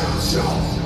驾校